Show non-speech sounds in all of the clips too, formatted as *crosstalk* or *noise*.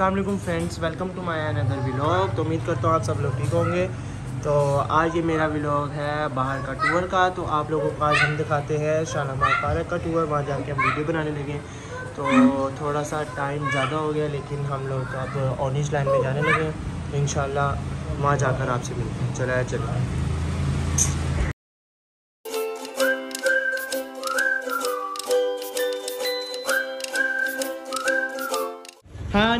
वालेकुम friends welcome to my another vlog तो उम्मीद करता हूँ आप सब लोग ठीक होंगे। तो आज ये मेरा व्लॉग है बाहर का टूर का। तो आप लोगों को आज हम दिखाते हैं शालामार पार्क का टूर वहाँ जाके हम वीडियो बनाने लगे। तो थोड़ा सा टाइम ज़्यादा हो गया, लेकिन हम लोग अब ऑनिश लाइन में जाने लगे। इन वहाँ जाकर आपसे मिलते हैं। चला, चलो।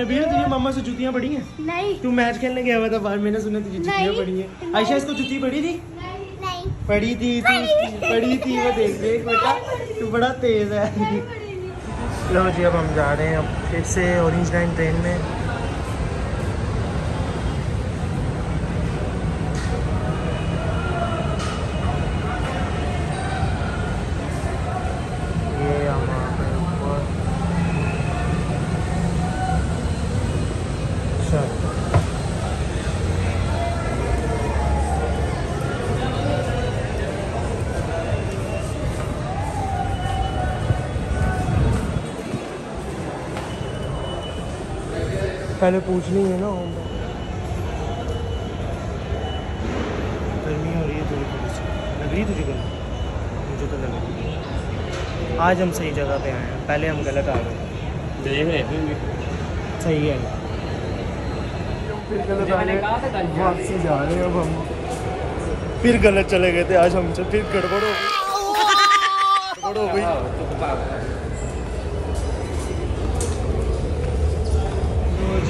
नबीर तुझे मम्मा से जुतियाँ पड़ी हैं? नहीं। तू मैच खेलने गया हुआ था बाहर मैंने सुना तुझे जुतियाँ पड़ी हैं। आयशा इसको जुती पड़ी थी? नहीं। पड़ी थी तू पड़ी। थी वो देख देख बेटा। तू बड़ा तेज है। लो जी अब हम जा रहे हैं अब फिर से ऑरेंज लाइन ट्रेन में। पहले पूछनी है ना गर्मी हो रही है थोड़ी थोड़ी सी। लग रही तुझे गर्मी? मुझे तो लग रही है। आज हम सही जगह पे आए हैं। पहले हम गलत आ गए। सही है। फिर गलत आ गए। वापसी जा रहे हैं अब हम। फिर गलत चले गए थे। आज हमसे फिर गड़बड़ हो गई। गड़बड़ हो गई तो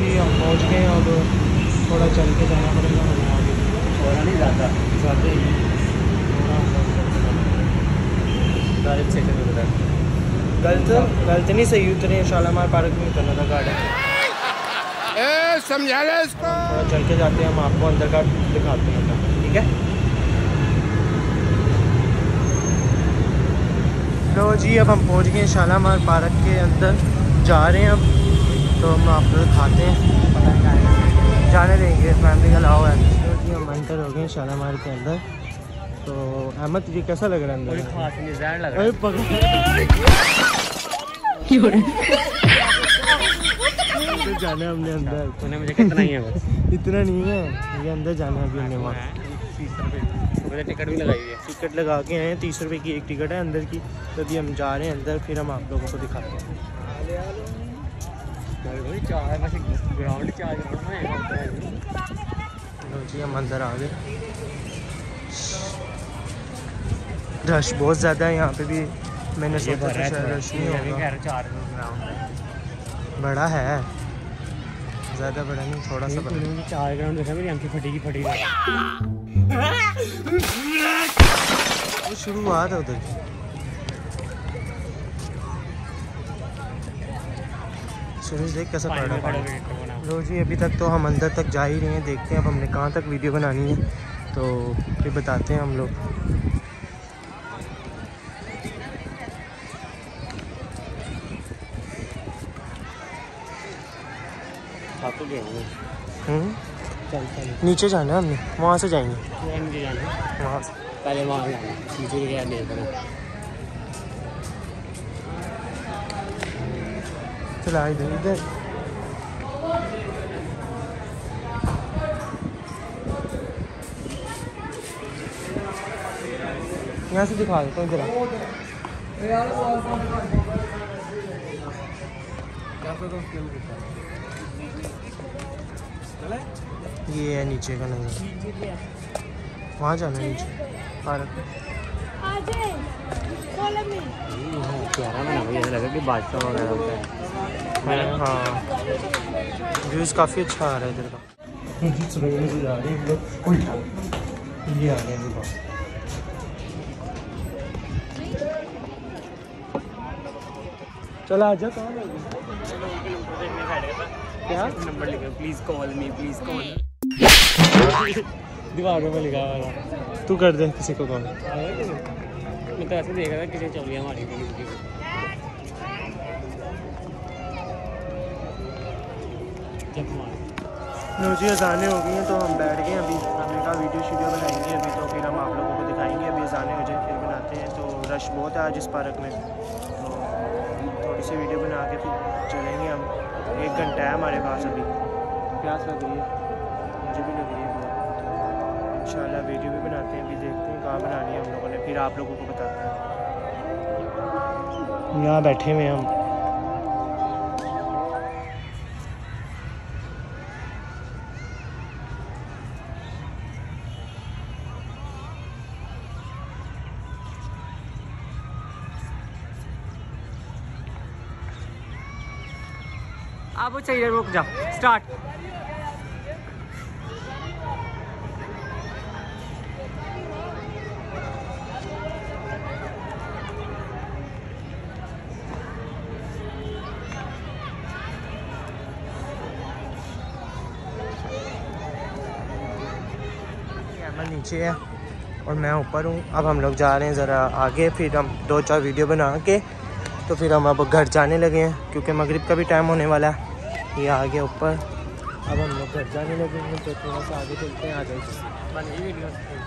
जी हम पहुँच गए अब थोड़ा चल के जाना पड़ेगा हमें आगे थोड़ा नहीं ज़्यादा ज़्यादा ही डायरेक्ट गलत गलत नहीं सही उतरे शालामार पार्क में उतरना था गार्डन समझा ले इसको। थोड़ा चल के जाते हैं हम आपको अंदर का दिखाते हैं। ठीक है? लो जी अब हम पहुँच गए शालामार पार्क के अंदर। जा रहे हैं अब तो हम आप लोग खाते हैं। जाने देंगे फैमिली का लाओ है। तो जी हम अंदर हो गए हैं शालामार के अंदर। तो अहमद तुझे कैसा लग रहा है अंदर? अंदर जाना है हमने अंदर। मुझे कितना ही है बस। इतना नहीं है। ये अंदर जाना है अभी हमने वहाँ। सुबह टिकट भी लगाई है। टिकट लगा के आए तीस रुपए की एक टिकट है अंदर की। तो हम जा रहे हैं अंदर फिर हम आप लोगों को दिखाते हैं। ग्राउंड चार ग्राउंड में लो जी हम अंदर आ गए। रश बहुत ज़्यादा है यहाँ पे भी मैंने सोचा था शायद रश नहीं होगा। बड़ा है। ज़्यादा बड़ा नहीं थोड़ा सा बड़ा। चार ग्राउंड देखा मेरी आँखें फटी की फटी शुरुआत है उधर की। सूरज देख कैसा पड़ रहा है लो जी अभी तक तो हम अंदर तक जा ही रहे हैं देखते हैं अब हमने कहाँ तक वीडियो बनानी है। तो फिर बताते हैं हम लोग। हम्म, नीचे जाना है हमने वहाँ से जाएँगे। वहाँ से पहले वहाँ जाना। मुझे चला इधर इधर यहाँ से दिखा देता हूँ इधर ये है नीचे का नज़र। वहाँ जाना नीचे। पार्क है व्यूज़ काफ़ी अच्छा आ रहा है इधर का ये आ। चल, आ जा, कहाँ क्या नंबर लिखा please call me please call दीवारों पे लिखा हुआ तू कर दे, किसी को कॉल? मैं तो ऐसे देख रहा था किसी चौलियाँ मारी थी किसी की। जब मार। लो जी अजाने हो गई हैं तो हम बैठ गए अभी। हमने कहा वीडियो शीडियो बनाएँगे अभी तो फिर हम आप लोगों को दिखाएँगे। अभी अजाने हो जाए फिर बनाते हैं। तो रश बहुत है आज इस पार्क में। तो थोड़ी सी वीडियो बना के फिर चलेंगे हम। एक घंटा है हमारे पास अभी। प्यास लग रही है। मुझे भी लग रही है। इंशाल्लाह वीडियो भी बनाते हैं, अभी देखते हैं कहाँ बनानी है हम लोगों ने, फिर आप लोगों को बताते हैं। यहाँ बैठे हुए हम। अब चाहिए, रुक जाओ। स्टार्ट नीचे है और मैं ऊपर हूँ। अब हम लोग जा रहे हैं ज़रा आगे फिर हम दो चार वीडियो बना के तो फिर हम अब घर जाने लगे हैं क्योंकि मगरिब का भी टाइम होने वाला है। ये आ गया ऊपर। अब हम लोग घर जाने लगे हैं तो थोड़ा सा आगे चलते हैं आ जाए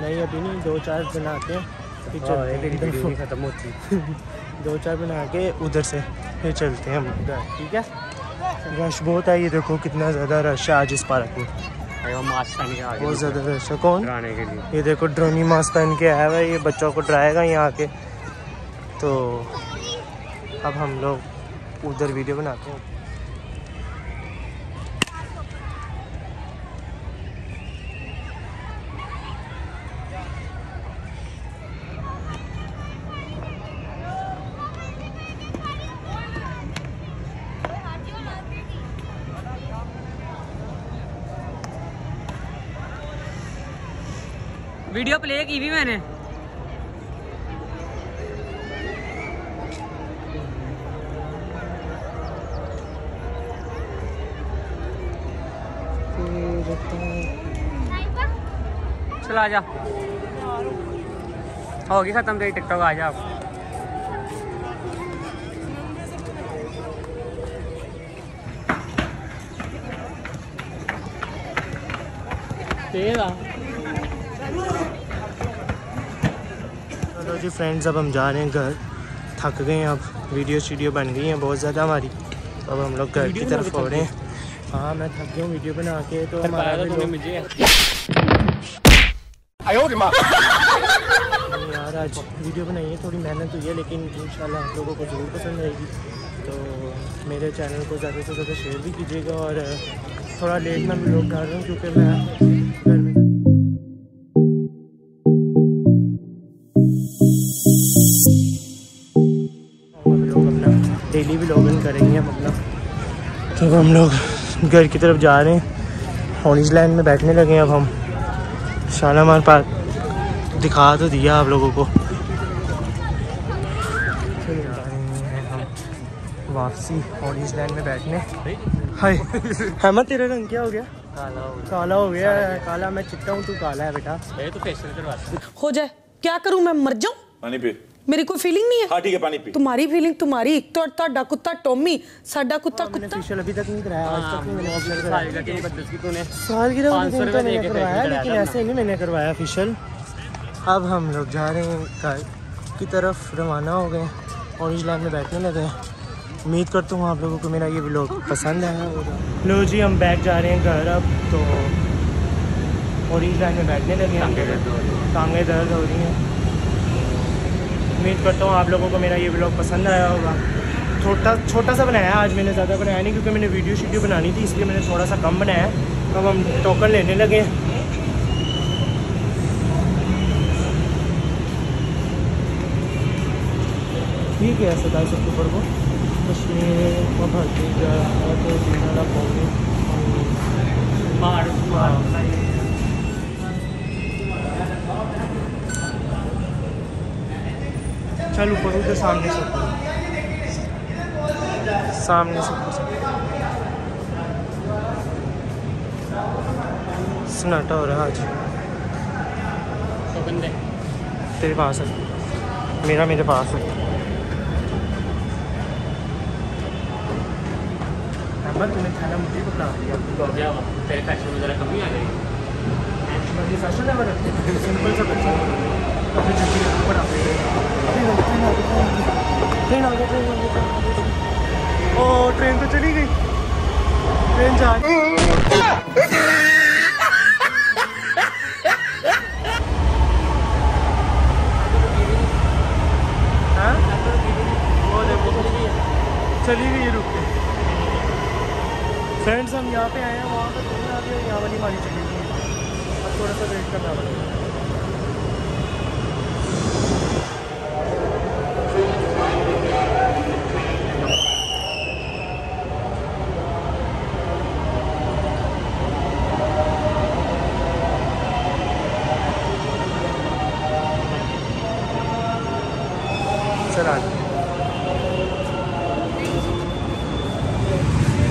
नहीं अभी नहीं दो चार बनाते हैं हैं। खत्म होती। *laughs* दो चार बना के उधर से फिर चलते हैं हम। ठीक है। रश बहुत है ये देखो कितना ज़्यादा रश है आज इस पार्क में। मास्क पहन के आ बहुत ज़्यादा रश है कौन? डराने के लिए। ये देखो ड्रोनी मास्क पहन के आया हुआ है ये बच्चों को डराएगा यहाँ आके। तो अब हम लोग उधर वीडियो बनाते हैं। वीडियो प्ले की भी मैंने। चल आ जा। होगी खत्म, तेरी टिकटॉक, आ जा। तेज आ चलो जी फ्रेंड्स अब हम जा रहे हैं घर। थक गए हैं अब। वीडियो शीडियो बन गई हैं बहुत ज़्यादा हमारी। तो अब हम लोग घर की तरफ़ हो रहे हैं। हाँ मैं थक गया हूँ वीडियो बना के तो हमारा नहीं यार आज वीडियो बनाई है थोड़ी मेहनत हुई है लेकिन इंशाल्लाह आप लोगों को ज़रूर पसंद आएगी। तो मेरे चैनल को ज़्यादा से ज़्यादा शेयर भी कीजिएगा और थोड़ा लेट मैं लोग डाल रहा हूँ क्योंकि में डेली भी लॉग करेंगे हम अपना। तो हम लोग घर की तरफ़ जा रहे हैं। ऑरेंज लाइन में बैठने लगे हैं अब हम। शालामार पार्क। दिखा तो दिया आप लोगों को। वापसी ऑरेंज लाइन में बैठने। हाय हेमा तेरा रंग क्या हो गया? काला हो गया। काला हो गया काला मैं चिट्टा हूँ तू काला है बेटा। तो फेशियल करवा। हो जाए क्या करूँ मैं? मर जाऊँ? पानी पी ਮੇਰੀ ਕੋਈ ਫੀਲਿੰਗ ਨਹੀਂ ਹੈ ਹਾਂ ਠੀਕ ਹੈ ਪਾਣੀ ਪੀ तुम्हारी फीलिंग तुम्हारी तो ਤੁਹਾਡਾ ਕੁੱਤਾ ਟੋਮੀ ਸਾਡਾ ਕੁੱਤਾ मैंने ਕੁੱਤਾ फेशियल अभी तक नहीं कराया आज तक नहीं मैंने फेशियल कराया साल का के बदल की तूने सालगिरह वाले 500 दिन तो रुपए मैंने दे के करवाया facial लेकिन कराया ऐसे नहीं मैंने करवाया फेशियल अब हम लोग जा रहे हैं घर की तरफ रवाना हो गए ऑरेंज लैंड में बैठने लगे हैं उम्मीद करता हूँ आप लोगों को मेरा ये व्लॉग पसंद आया होगा लो जी हम बैठ जा रहे हैं घर अब तो ऑरेंज लैंड में बैठने लगे हैं टांगे दर्द हो रही हैं उम्मीद करता हूँ आप लोगों को मेरा ये ब्लॉग पसंद आया होगा। छोटा छोटा सा बनाया आज मैंने ज़्यादा बनाया नहीं क्योंकि मैंने वीडियो शीडियो बनानी थी इसलिए मैंने थोड़ा सा कम बनाया है। तो अब हम टोकन लेने लगे ठीक है सताईस अक्टूबर को। कश्मीर चल ऊपर उधर सामने से सामने से सन्नाटा हो रहा है आज। तो बंदे तेरे पास है। मेरा मेरे पास है। अहमद तूने खाना मुझे को बना दिया। तो क्या तेरे फ़ैशन में जरा कमी आ गई मुझे फ़ैशन है सिंपल सा बच्चा ट्रेन ओ ट्रेन तो चली गई ट्रेन जा हाँ? चली गई रुक के फ्रेंड्स हम यहाँ पे आए हैं वहाँ गई यहाँ वाली हमारी चली गई अब थोड़ा सा वेट करना पड़ेगा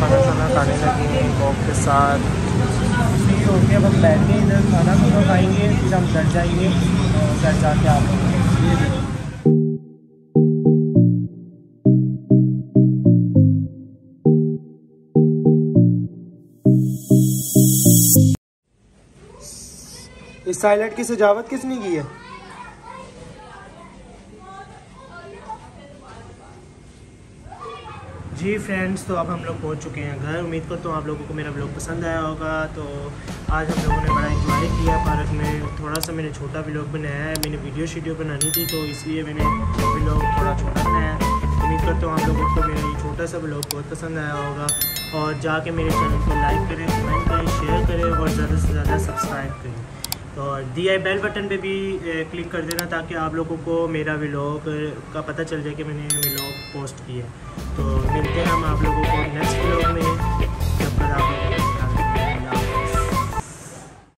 खाना खाना खाने लगे हैं कॉक के साथ फ्री हो के अब हम बैठ के इधर खाना खुना खाएँगे फिर हम घर जाएँगे घर जाके आप लोगों। इस साइलेट की सजावट किसने की है जी फ्रेंड्स तो अब हम लोग पहुँच चुके हैं घर। उम्मीद करता हूँ आप लोगों को मेरा ब्लॉग पसंद आया होगा। तो आज हम लोगों ने बड़ा इंजॉय किया। पार्क में थोड़ा सा मैंने छोटा ब्लॉग बनाया है। मैंने वीडियो शीडियो बनानी थी तो इसलिए मैंने ब्लॉग थोड़ा छोटा बनाया उम्मीद करता हूँ आप लोगों को मेरा ये छोटा सा ब्लॉग बहुत पसंद आया होगा। और जाके मेरे चैनल को लाइक करें कमेंट करें शेयर करें और ज़्यादा से ज़्यादा सब्सक्राइब करें। और दी आई बेल बटन पे भी क्लिक कर देना ताकि आप लोगों को मेरा व्लॉग का पता चल जाए कि मैंने व्लॉग पोस्ट किया तो मिलते हैं हम आप लोगों को नेक्स्ट ब्लॉग में।